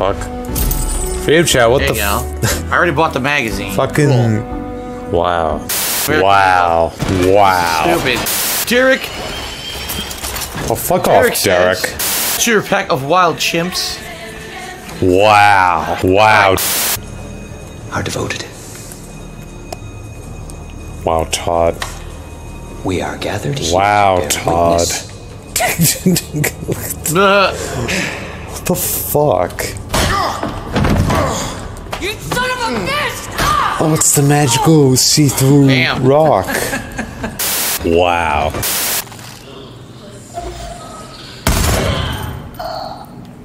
fuck? Freedom chat, what There the. I already bought the magazine. fucking. Wow. Wow. Wow. Stupid. Derek, Oh, fuck Derek off, Derek. says, "It's your pack of wild chimps Wow. Wow. are devoted. Wow, Todd. We are gathered here Wow, to Todd. What the fuck? You son of a bitch! Ah! Oh, it's the magical see-through rock. wow.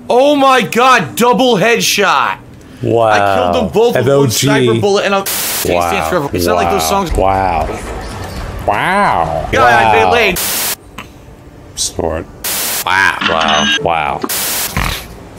oh my god, double headshot. Wow. I killed them both with one MOG. sniper bullet and a. Wow. It's not like those songs. Wow. Wow. God, wow. they laid. Snort. Wow. Wow. Wow.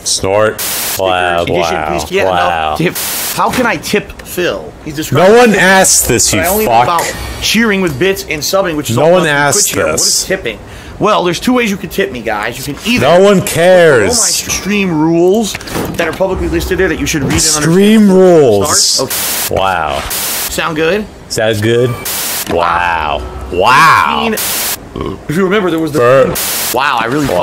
Snort. Wow. Edition, Wow. please get Wow. tip. How can I tip Phil? He's describing. No one asked this, you I only know about cheering with bits and subbing, which is No one asked. This. is tipping? Well, there's two ways you can tip me, guys. You can either No one cares. all my extreme rules that are publicly listed there that you should read Extreme rules. Okay. Wow. Sound good? Sounds good. Wow. I Wow. Mean, if you remember, there was the. Bur- Wow, I really fucking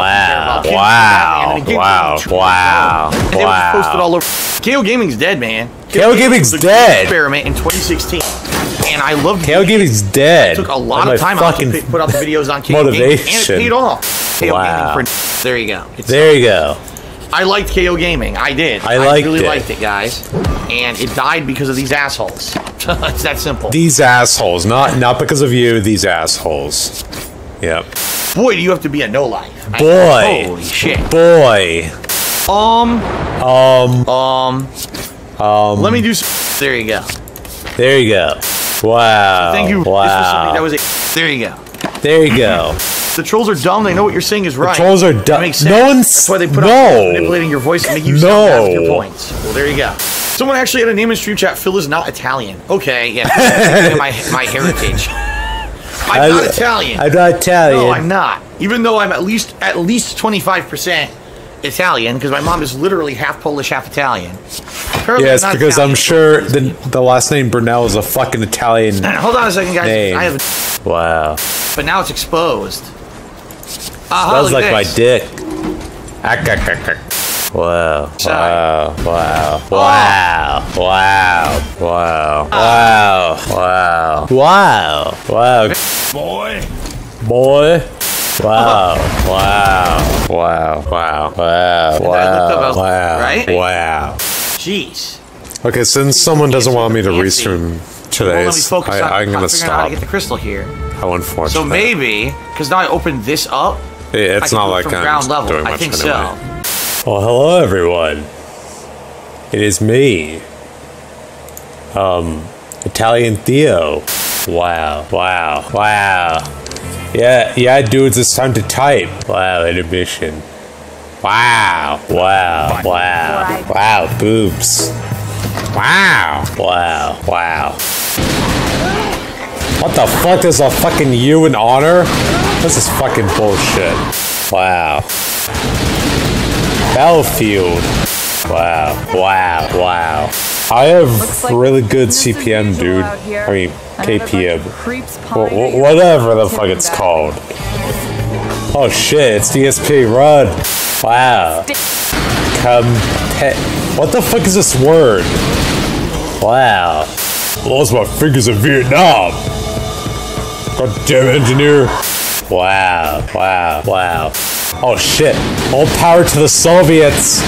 care Wow. about kids. Wow. Wow. Wow. And they were Wow. posted all over. KO Gaming's dead, man. KO Gaming's dead. Experiment in 2016, and I loved. KO Gaming's dead. took a lot That's of time my out to put out the videos on KO Gaming, motivation. and it paid off. KO Wow. Gaming for there you go. It's, There you go. I liked KO Gaming. I did. I liked really it. liked it, guys. And it died because of these assholes. it's that simple. These assholes, not not because of you. These assholes. Yep. Boy, do you have to be a no life. Boy. holy shit. Boy. Um. Um. Um. Um. Let me do. Some, there you go. There you go. Wow. Thank you. Wow. that was it. There you go. There you go. The trolls are dumb. They know what you're saying is right. trolls are dumb. No one's- That's why they put no. up manipulating your voice and make you sound bad your points. Well, there you go. Someone actually had a name in stream chat. Phil is not Italian. Okay, yeah. my my heritage. I'm not Italian. I'm not Italian. no, I'm not. Even though I'm at least at least 25 percent Italian, because my mom is literally half Polish, half Italian. Apparently yes, not because I'm sure the the last name Burnell is a fucking Italian Hold on a second, guys. name. I have, wow. but now it's exposed. Uh, Smells like my dick. Ack, ack, ack, ack. Wow. Sorry. Wow. Wow. Wow. Wow. Wow. Wow. Wow. Wow. Wow. boy. Boy. Wow. Wow. Wow. Wow. Wow. Wow. Wow. right? Wow. Jeez. Okay, since someone doesn't want me to Fancy. restream Well, let me today's, focus I, I'm gonna figuring how to stop. get the crystal here. How unfortunate. So maybe, because now I opened this up, It- I it's not like from I'm ground level. doing I think anyway. so. Well, hello everyone. It is me, um, Italian Theo. Wow, wow, wow. Yeah, yeah, dudes, it's time to type. Wow, intermission. Wow, wow, wow, wow, boobs. Wow, wow, wow. What the fuck is a fucking you in honor? This is fucking bullshit. Wow. Battlefield. Wow, wow, wow. I have like really good CPM, dude. I mean, KPM. of creeps Wh- pawing at wh- your whatever the fuck it's called. Oh shit, it's DSP, run. Wow. Come, what the fuck is this word? Wow. Lost my fingers in Vietnam. Goddamn engineer. Wow, wow, wow. Oh shit. All power to the Soviets.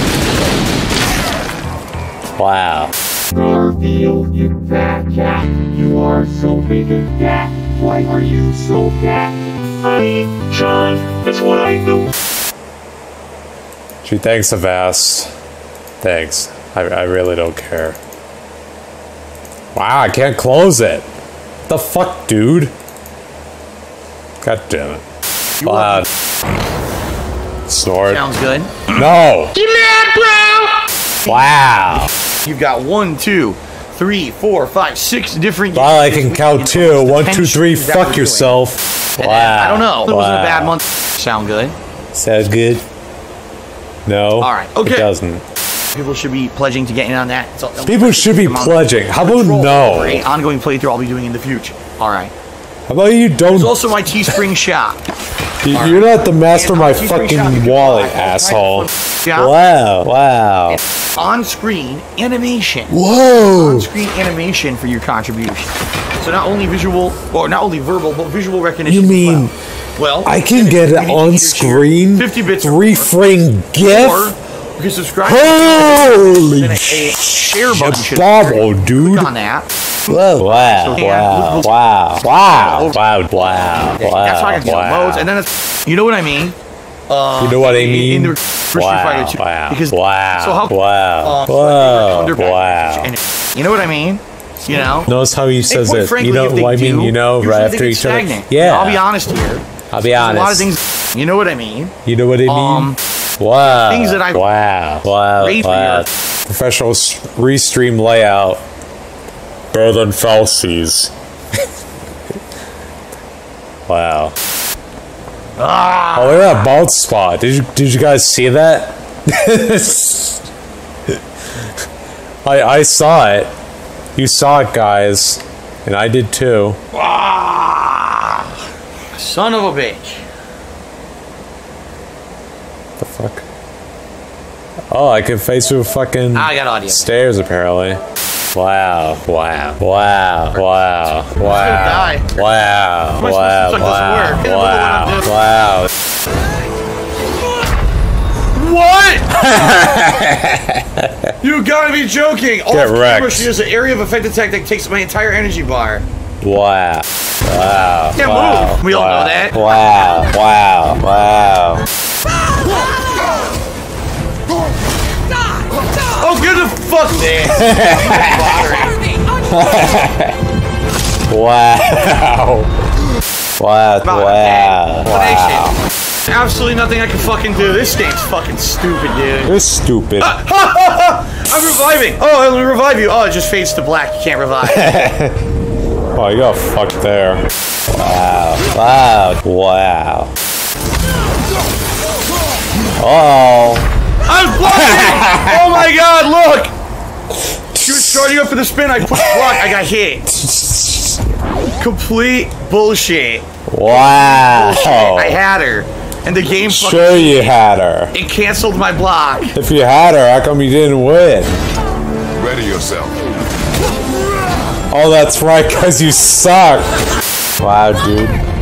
Wow. Garfield, you fat cat. You are so big and fat. Why are you so fat? Honey, John, that's what I do. Gee, thanks, Avast. Thanks. I, I really don't care. Wow, I can't close it. The fuck, dude? God damn it. You Wow. Snort. Sounds good. No! Wow! You've got one, two, three, four, five, six different. Well, I can count in two. the One, 10 two, three, streams that we're fuck yourself. Wow. I don't know. It wasn't a bad month. Sound good? Sounds good? No. All right, okay. It doesn't. People should be pledging to get in on that. So, People should be pledging. How about no? ongoing playthrough I'll be doing in the future. All right. How about you don't? There's also my Teespring shop. you- You're not the master of my Teespring fucking wallet, buy all kinds of asshole. shop. Wow! Wow! On-screen animation. Whoa! On-screen animation for your contribution. So not only visual, or not only verbal, but visual recognition. You mean well. I can get it on screen? 50 bits or Three frame or GIF? you can subscribe. Holy Then a, a shit! share button should Bobble, dude. Click on that. Whoa! Wow! So, yeah, Wow! we'll- Wow! Wow! Wow! Wow! That's how I can see Wow! the modes, and then it's, you know what I mean. Uh, You know what I in- mean? In the Street wow, Fighter 2. wow, Because wow, so how, wow, um, wow, under- wow. and- you know what I mean? You know. Notice how he says quite it. frankly, you know if they what I mean? do, You know, usually right they after get each other. stagnant. Yeah. I'll be honest here. I'll be There's honest. A lot of things. You know what I mean? You know what I mean? Um, wow. things that I- Wow. Wow. Raise for wow. your- Professional s- restream layout. Better than Falsies. wow. Ah, Oh, look at that bald spot. Did you did you guys see that? I I saw it. You saw it, guys, and I did too. ah, son of a bitch. The fuck? Oh, I can face through fucking I got audio. stairs apparently. Wow! Wow! Wow! Wow! Wow! Wow! Wow! supposed to suck this Wow! work? Look at what I'm doing. Wow! What? you gotta be joking. All Get wrecked. camera she has an area of effect attack that takes my entire energy bar. Wow! Wow! Can't wow, move. We all know that. Wow! Wow! Wow! Good the fuck, man. Wow! Wow! Wow! Wow! Absolutely nothing I can fucking do. This game's fucking stupid, dude. You're stupid. Ah, I'm reviving. Oh, me revive you. Oh, it just fades to black. You can't revive. Oh, you got fucked there. Wow. Wow. Wow. Oh. I'm blocking. oh my god, look. She was starting up for the spin. I pushed block. I got hit. Complete bullshit. Wow. I had her. And the game fucking Sure you had her. it canceled my block. If you had her, how come you didn't win? Ready yourself. Oh, that's right, because you suck. Wow, dude.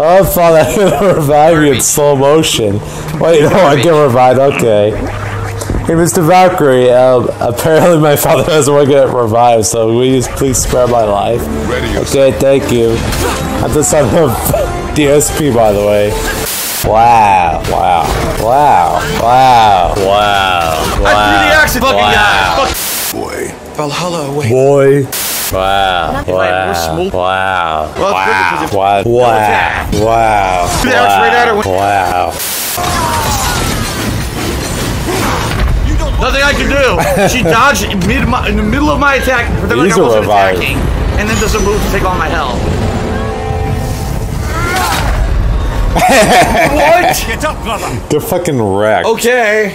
Oh, I thought I could revive you in slow motion. Wait, no, I get revived. Okay. Hey, Mr. Valkyrie, um, apparently my father doesn't want to get revived, so will you please spare my life? Okay, thank you. I'm the son of DSP, by the way. Wow, wow, wow, wow, wow, wow. I threw the axe at fucking wow. guy. Boy. Valhalla awaits. Boy. Wow, wow, wow, Well, wow, wow, wow, wow, Do the axe right at her when- wow. Nothing I can do. She dodged in, mid my, in the middle of my attack, pretending like I wasn't revived. attacking, and then doesn't move to take all my health. what? Get up, brother! They're fucking wrecked. Okay.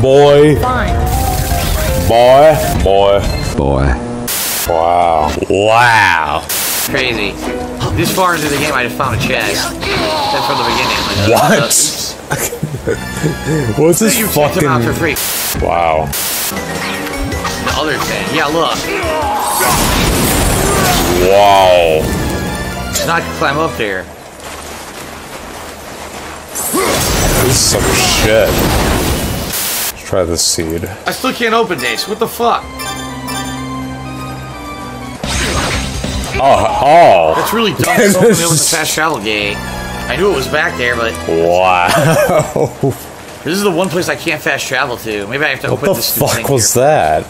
Shit. Boy. Boy, Fine. boy, boy. Boy. Wow. Wow. Crazy. This far into the game, I just found a chest. That's from the beginning. Like, uh, What? oops. What's this You checked them out for free. Wow. The other thing. Yeah, look. Wow. It's not climb up there. This is some shit. Try this seed. I still can't open this. What the fuck? Oh, oh. That's really dumb. There with the fast travel gate. I knew it was back there, but Wow. this is the one place I can't fast travel to. Maybe I have to what open the this stupid fuck was here. that?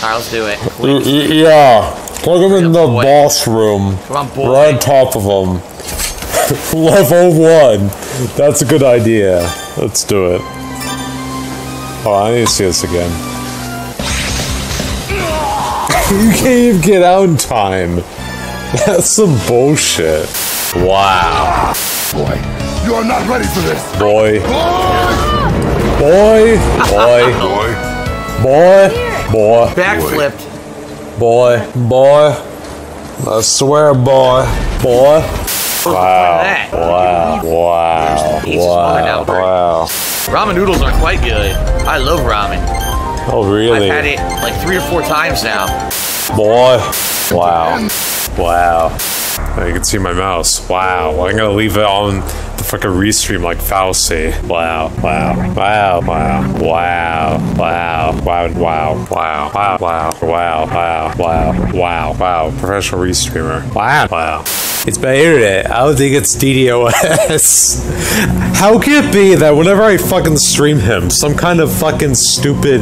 Alright, let's do it. Yeah. Plug him in the boy. boss room. Come on, boy. Right on top of him. Level one. That's a good idea. Let's do it. Oh, I need to see this again. you can't even get out in time. That's some bullshit. Wow. Boy, you are not ready for this. Boy. Boy. Boy. Boy, Boy. Boy. Backflipped. Boy. Boy. I swear, boy. Boy. Wow. Wow. Wow. He's smaller now, Wow. Wow. Ramen noodles are quite good. I love ramen. Oh, really? I've had it like three or four times now. Boy. Wow. Wow. You can see my mouse. Wow. I'm gonna leave it on the fucking restream like Fauci. Wow. Wow. Wow. Wow. Wow. Wow. Wow. Wow. Wow. Wow. Wow. Wow. Wow. Wow. Wow. Wow. Professional restreamer. Wow. Wow. It's by internet. I don't think it's DDoS. How can it be that whenever I fucking stream him, some kind of fucking stupid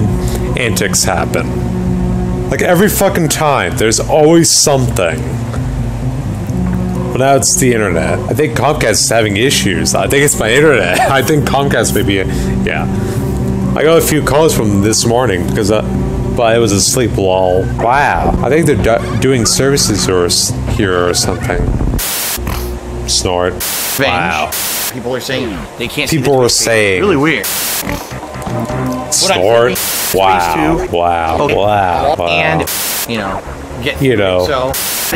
antics happen? Like every fucking time, there's always something. But now it's the internet. I think Comcast is having issues. I think it's my internet. I think Comcast may be. yeah. I got a few calls from this morning because, uh, but I was asleep. Lol. Wow. I think they're do- doing services or here or something. Snort. Revenge. Wow. People are saying they can't. People the were Twitch saying- really weird. Snort. Wow. Wow. Okay. Wow. Wow. And you know, get You know. so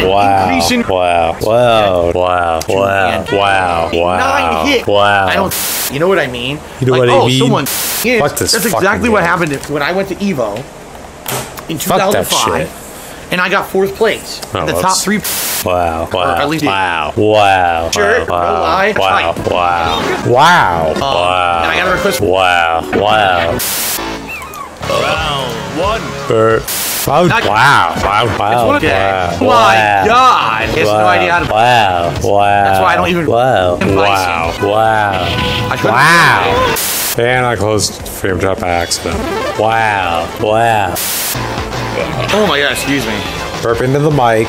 Wow. increase in Wow. Wow. Wow. Wow. and Wow. Wow. nine hit. Wow. I don't. You know what I mean? You know like, what I oh, mean? someone. Yes, Fuck this That's fucking exactly what happened when I went to Evo in Fuck that 2005, shit. and I got fourth place. Oh, the top whoops. three. Wow. Wow. at least- wow. Wow. Sure, Wow. no lie. Wow. Fine. Wow. Wow. Um, Wow. And I got a request. Wow. Wow. Round one. Er, Wow. Not- Wow. Wow. Wow. one of- Wow. Oh my God. He has no Wow. idea how to- Wow. Wow. That's why I don't even- Wow. I'm Wow. bison. Wow. I couldn't- Wow. And I closed frame drop by accident. Wow. Wow. Oh my God. Excuse me. Burp into the mic.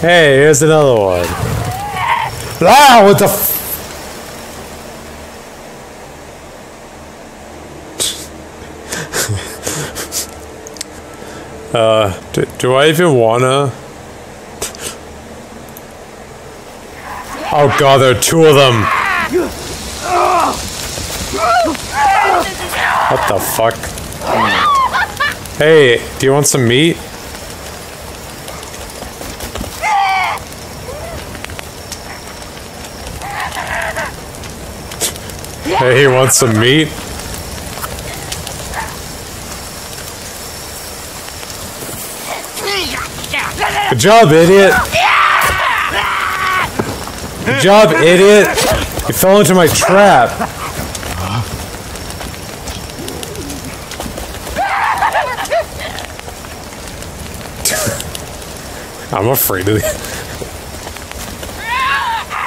Hey, here's another one. Ah, what the f- Uh, do, do I even wanna? Oh god, there are two of them. What the fuck? Hey, do you want some meat? Hey, he wants some meat? Good job, idiot! Good job, idiot! You fell into my trap. I'm afraid of it.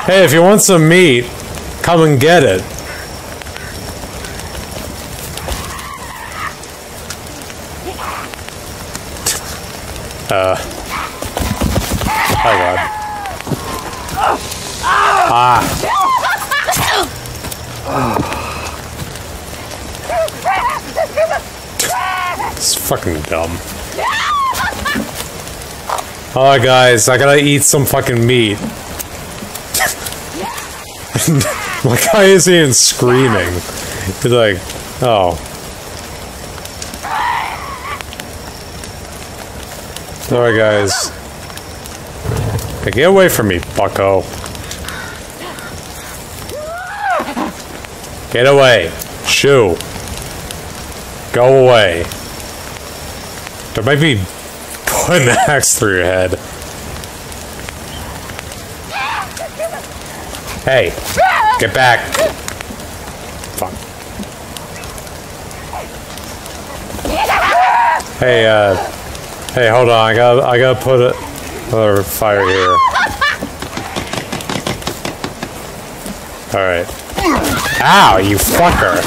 Hey, if you want some meat, come and get it. Uh. Oh god. Ah. It's fucking dumb. Alright guys, I gotta eat some fucking meat. My guy is even screaming. He's like, oh. Alright guys. Get away from me, bucko. Get away. Shoo. Go away. Don't make me put an axe through your head. Hey, get back. Fuck. Hey, uh, hey, hold on. I got, I gotta put a, another fire here. All right. Ow, you fucker!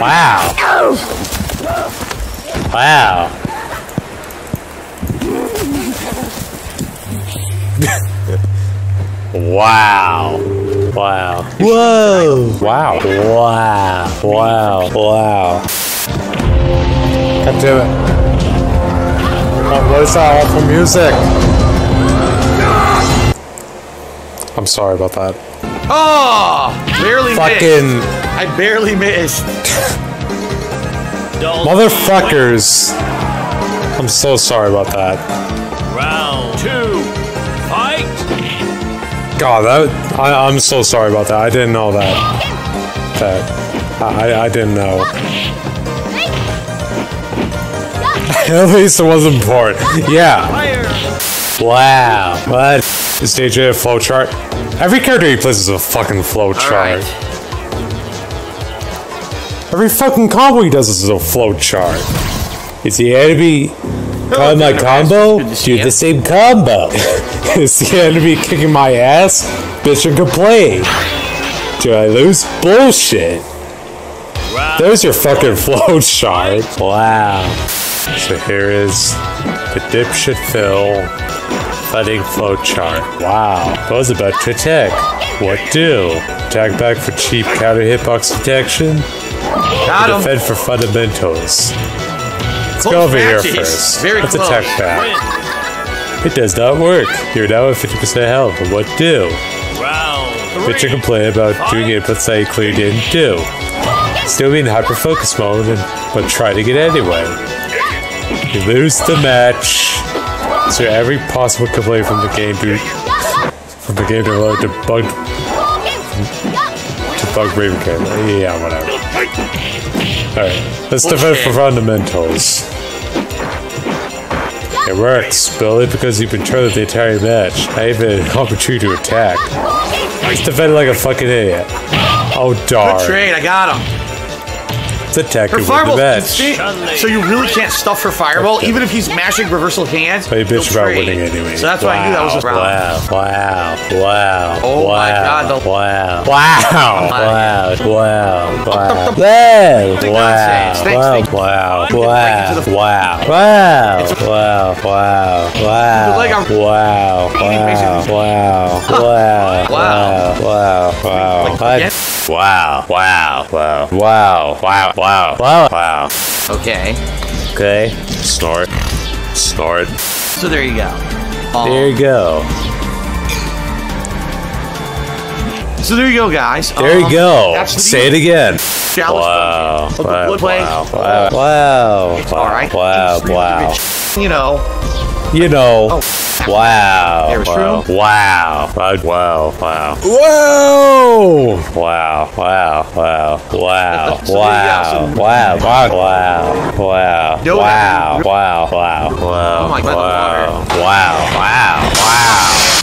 Wow. Wow. wow. Wow. Whoa. Wow. Wow. Wow. Wow. God damn it. What is that awful music? I'm sorry about that. Oh, barely missed. Fucking I barely missed. motherfuckers. I'm so sorry about that. Round two, fight! God, that I, I'm so sorry about that. I didn't know that. That I, I didn't know. At least it wasn't bored. Yeah. Wow. What is DJ a flowchart? Every character he plays is a fucking flowchart. Alright. Every fucking combo he does is a flowchart. Is the enemy caught my combo? Do the same combo. is the enemy kicking my ass? Bitch and complain. Do I lose? Bullshit. There's your fucking flowchart. Wow. So here is the dipshit Phil fighting flowchart. Wow. Goes about to attack. What do? Attack back for cheap counter hitbox detection. Got him. Defend for fundamentals. Let's go Close over here first. Very Let's close. attack back. It does not work. You're now at 50% health. But what do? Round Bitch three, and complain about doing inputs that you clearly didn't do. Still be in hyper focus mode, and, but try to get anyway. You lose the match. So every possible complaint from the game to from the game developer to bug to bug Raven camera. Yeah, whatever. Alright, let's defend for fundamentals. It works, but only because you've been the entire match. I even an opportunity to attack. Just defend like a fucking idiot. Oh darn. Good trade. I got him. Let's attack Her you with the fireball. so you really can't stuff her fireball, even if he's mashing reversal hands. But bitch about winning anyway. So that's why I knew that was a round. Wow, wow, wow, Oh wow, my God, the- wow, oh wow, my wow, wow, wow, wow, wow, wow, right into the- wow, wow, It's- wow, wow, wow, like I'm wow, wow, wow, wow, Wow. wow, wow, wow. Wow, wow, wow, wow, wow, wow, wow, wow. Okay. Okay, snort, snort. So there you go. Um, There you go. So there you go, guys. There you Um, go. Say it again. Wow. Of Wow. Wow. Wow. Wow. All right. Wow. Wow. Good. You know. You know. Oh. Wow. There, Wow. true? Wow. Wow. Wow. Wow. Whoa. Wow. Wow. Wow. Wow. So there you go. Wow. Wow. Wow. Wow. Wow. No, Wow. that- Wow. Wow. Wow. Oh my God, Wow. Wow. Wow.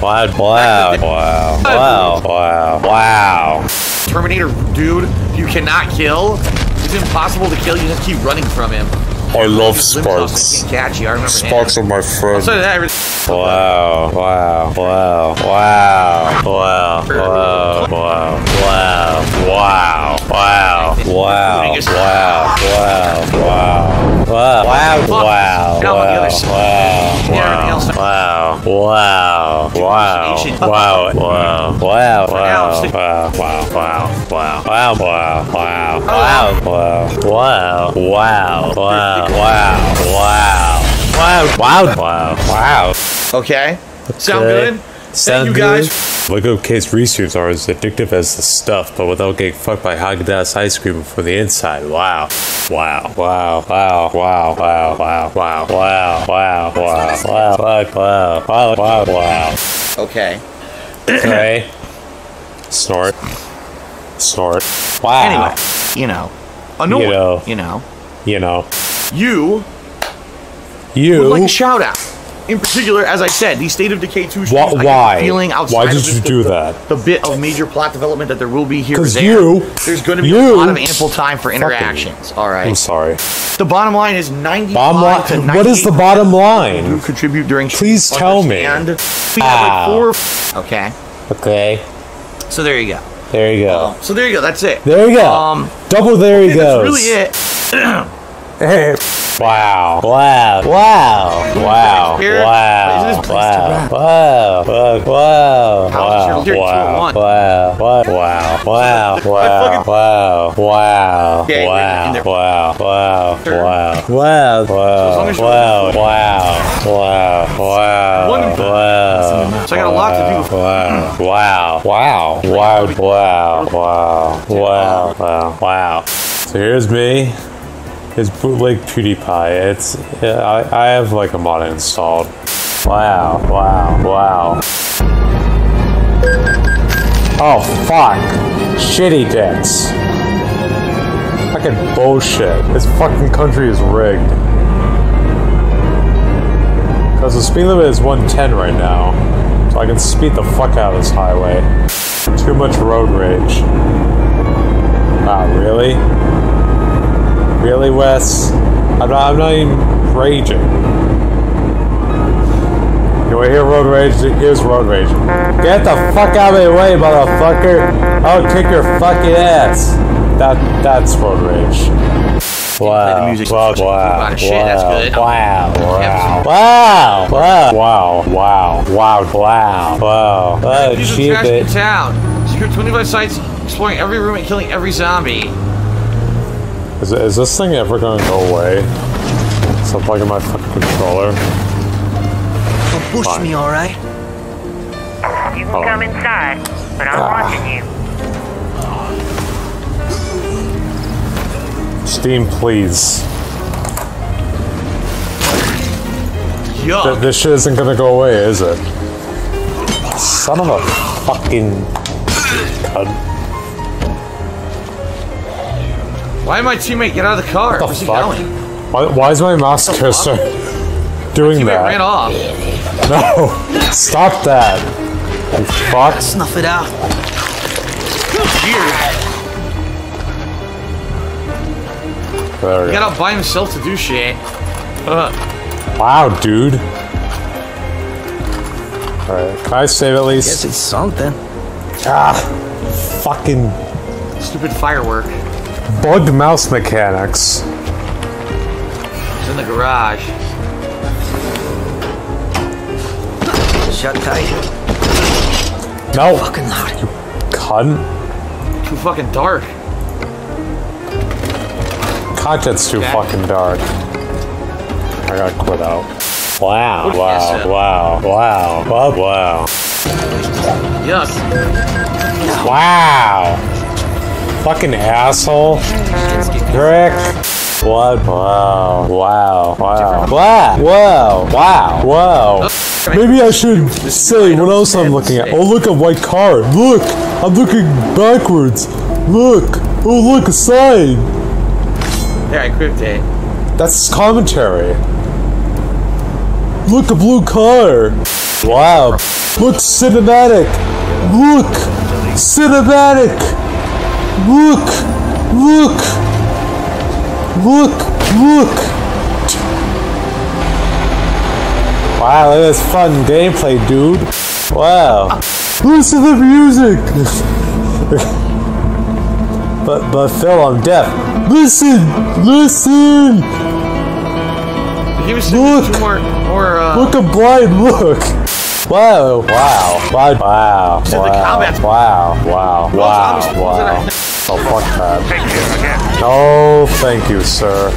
Wow. Wow. Wow. Wow. Wow. Wow. Wow. Terminator dude, you cannot kill. It's impossible to kill. You just keep running from him. I love His limbs off, sparks. He can't catch you. I remember Sparks are my friend. So that, every- Wow, wow, wow, wow, wow, wow, wow, wow, wow, wow, wow, wow, wow, wow, wow, wow, wow, wow, Now on the other side. wow, everything else- wow, wow, wow, wow, wow, wow, wow, stick- wow, wow, wow, wow, wow, wow, wow, wow, wow, wow, wow, wow, wow, wow. Wow, wow, wow, wow. Okay. Sound good? Sound Thank you good? guys. Lego case receivers are as addictive as the stuff, but without getting fucked by Haagen-Dazs ice cream from the inside. Wow. Wow. Wow. Wow. Wow. Wow. Wow. Wow. Wow. Wow. Wow. Wow. Wow. Wow. Wow. Wow. Okay. Okay. Snort. Snort. Wow. Anyway. you know, annoying. You know. You know, You know. you You. would like a shout out. In particular, as I said, the State of Decay 2 streams, Wha- I why? feeling outside Why did you do the- that? The bit of major plot development that there will be here or 'Cause there, you- there's going to be you- a lot of ample time for interactions. All right. I'm sorry. The bottom line is 95 Bottom line. What is the 98 bottom line? contribute during Please tell me. We have like. Okay. Okay. So there you go. There you go. So there you go. That's it. There you go. Um, Double there he That's really it. Hey. Wow. Wow. Wow. Wow. Wow. is this place Wow. Wow. Wow. Wow. Wow. Wow. 201? Wow. Wow. Wow. Wow. Wow. Wow. Wow. In Wow. Wow. Wow. Wow. Wow. Wow. you're- Wow. Wow. Wow. Wow. One- Wow. So I got a lot to do. Wow. Wow. Wow. Wow. Wow. Wow. Wow. Wow. Wow. So here's me. It's bootleg PewDiePie. It's I, I have like a mod installed. Wow, wow, wow. Oh fuck. Shitty dicks. Fucking bullshit. This fucking country is rigged. Cause the speed limit is 110 right now. So I can speed the fuck out of this highway. Too much road rage. Wow, really? Really, Wes? I'm not, I'm not even raging. You want to hear road rage? Here's road rage. Get the fuck out of my way, motherfucker! I'll kick your fucking ass. That that's road rage. Wow! the music. Wow! Wow! Wow, shit, that's good. Wow! Yeah. Wow! Wow! Wow! Wow! Wow! Wow! Wow! Wow! These are Cheap trash in it. town. Secure 25 sites, exploring every room and killing every zombie. Is, is this thing ever gonna go away? Stop plugging my fucking controller. Don't push Fine. me, alright? You can come inside, but I'm ah. watching you. Steam, please. Th- this shit isn't gonna go away, is it? Son of a fucking cunt. Why did my teammate get out of the car? What the fuck? going? Why, why is my mouse cursor doing Teammate ran that? off. No! Stop that! You fuck. Snuff it out. Weird. There we He go. got out by himself to do shit. Wow, dude. Alright, can I save at least? Guess it's something. Ah! Fucking stupid firework. Bugged mouse mechanics. It's in the garage. Shut tight. No! Fucking loud. Cunt. Too fucking dark. Content's too Okay. fucking dark. I gotta quit out. Wow, wow, wow, wow, wow, wow. Yuck. Wow! Fucking asshole. Rick. What? Wow, wow, wow, wow, whoa, wow, whoa. Maybe I should say what else I'm looking at. Oh, look, a white car. Look, I'm looking backwards. Look. Oh, look, a sign. There, I equipped it. That's commentary. Look, a blue car. Wow. Look, cinematic. Look, cinematic. Look, look, look, look. Wow, look at this fun gameplay, dude. Wow. Listen to the music. but, but Phil, I'm deaf. Listen, listen. Look. more, more, uh, Look, I'm blind. Look. Wow. Wow. Wow. Wow. Said Wow. Wow. Wow. Wow. Wow. Oh, fuck that. Thank you again. Oh, thank you, sir.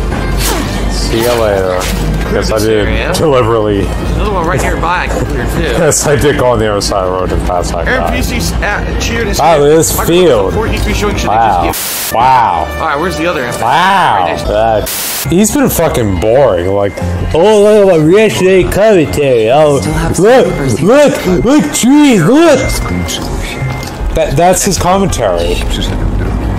See you later. Yes, I did. area. Deliberately. There's another one right nearby I too. Yes, I did go on the other side of the road and pass like that. PC's uh, cheered and Wow, said, this field. support needs to be showing Wow. Wow. Alright, where's the other end? Wow. Right That, he's been fucking boring. Like, oh, look at my reaction commentary. Oh, look, look, look, trees, look. That, that's his commentary.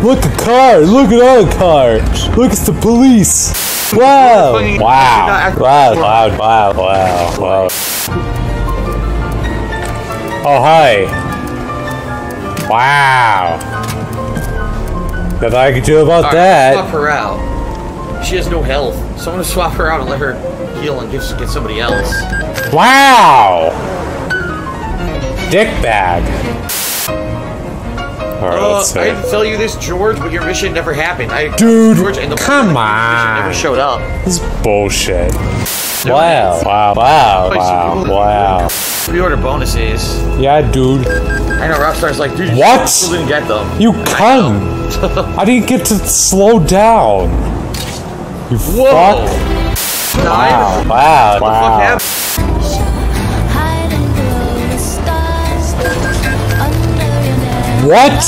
Look at cars. Look at all the cars. Look, it's the police. Wow. Wow. Wow. Wow. Wow. Wow. Wow. Oh, hi. Wow. Nothing I can do about Alright, that. swap her out. She has no health. Someone to swap her out and let her heal and give, get somebody else. Wow! Dick bag. Alright, Uh, let's I didn't tell you this, George, but your mission never happened. I, Dude, George, and the come on. never showed up. This is bullshit. Wow, wow, wow, wow, wow. Pre-order bonuses. Yeah, dude. I know Rockstar's like, dude, you What? still didn't get them. You cunt! I didn't get to slow down. You Whoa! fuck. Wow, wow, What the fuck wow. What?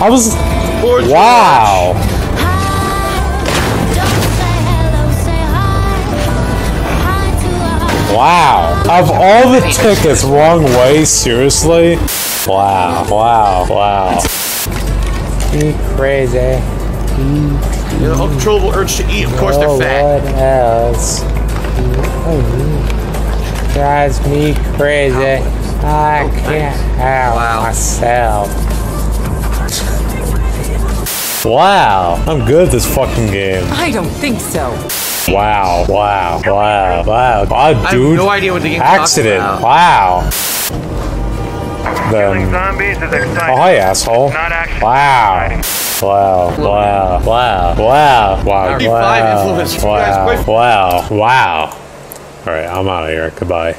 I was. George, Wow. Don't say hello, say hi. Hi to a Wow. Of all the tickets, wrong way, seriously? Wow, wow, wow. You crazy. You know, uncontrollable urge to eat. Of course, they're fat. What else? Drives me crazy. I can't help Wow. myself. Wow, I'm good at this fucking game. I don't think so. Wow, wow, wow, wow. Wow, I have dude. no idea what the game Accident. Wow. Then. Zombies is exciting. Oh, hi, asshole. Not Wow. Wow. Wow. Wow. Wow. Wow. Wow. influence. You guys Wow. Wow. Wow. All right, I'm out of here. Goodbye.